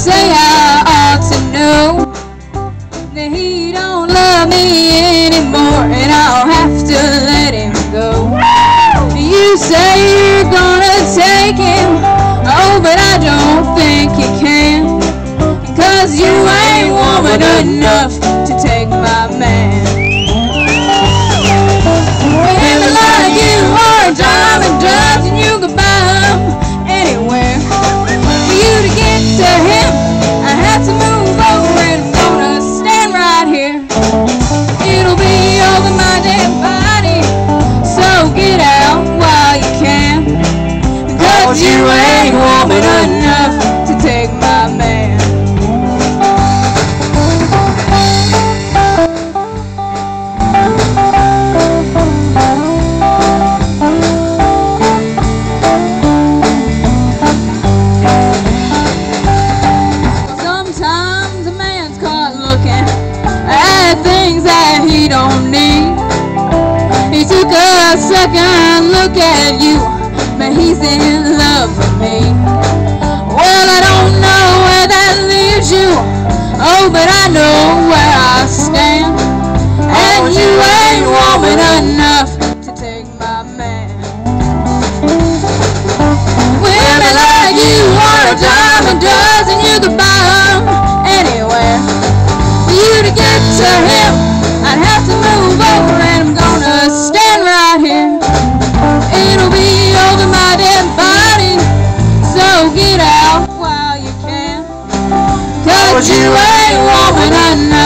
say I ought to know that he don't love me anymore and I'll have to let him go. You say you're gonna take him, oh, but I don't think you can. Cause you ain't woman enough things that he don't need. He took a second look at you, but he's in love with me. Well, I don't know where that leaves you, oh, but I know where I stand. 'Cause you ain't woman enough.